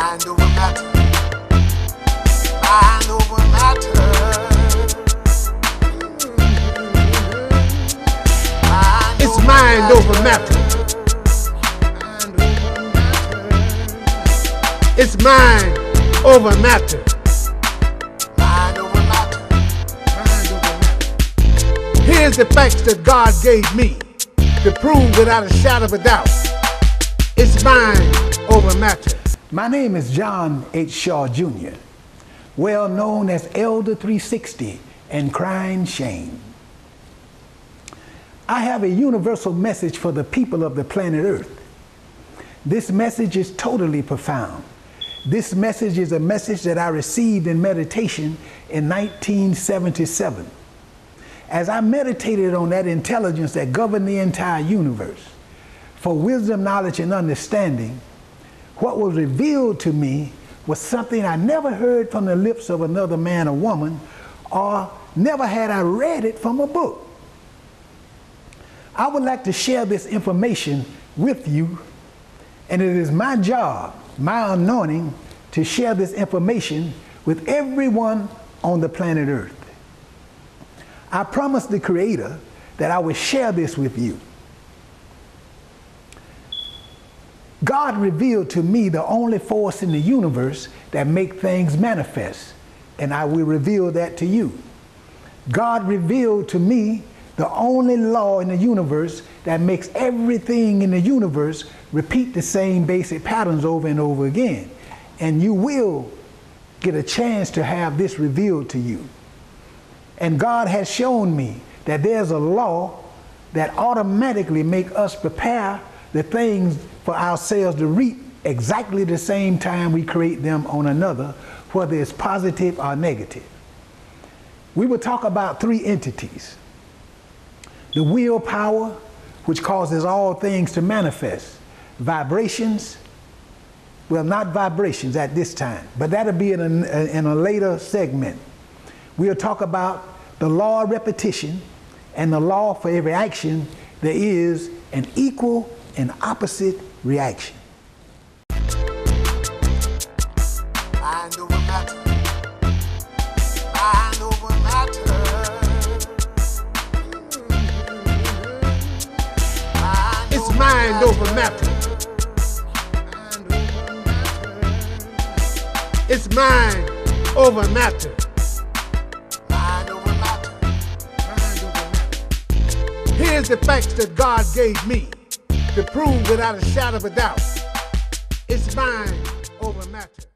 Mind over matter. Mind over matter. Mind It's mind over matter. It's mind over matter. Mind over matter. Here's the facts that God gave me to prove without a shadow of a doubt. It's mind over matter. My name is John H. Shaw Jr., well known as Elder 360 and Crying Shame. I have a universal message for the people of the planet Earth. This message is totally profound. This message is a message that I received in meditation in 1977. As I meditated on that intelligence that governed the entire universe, for wisdom, knowledge, and understanding, what was revealed to me was something I never heard from the lips of another man or woman, or never had I read it from a book. I would like to share this information with you, and it is my job, my anointing, to share this information with everyone on the planet Earth. I promised the Creator that I would share this with you. God revealed to me the only force in the universe that make things manifest, and I will reveal that to you. God revealed to me the only law in the universe that makes everything in the universe repeat the same basic patterns over and over again. And you will get a chance to have this revealed to you. And God has shown me that there's a law that automatically make us prepare the things for ourselves to reap exactly the same time we create them on another, whether it's positive or negative. We will talk about three entities. The willpower, which causes all things to manifest. Vibrations, well, not vibrations at this time, but that'll be in a, in a later segment. We'll talk about the law of repetition and the law for every action, there is an equal and opposite reaction. It's mind over matter. It's mind over matter. Mind over matter. Here's the facts that God gave me to prove without a shadow of a doubt. It's mind over matter.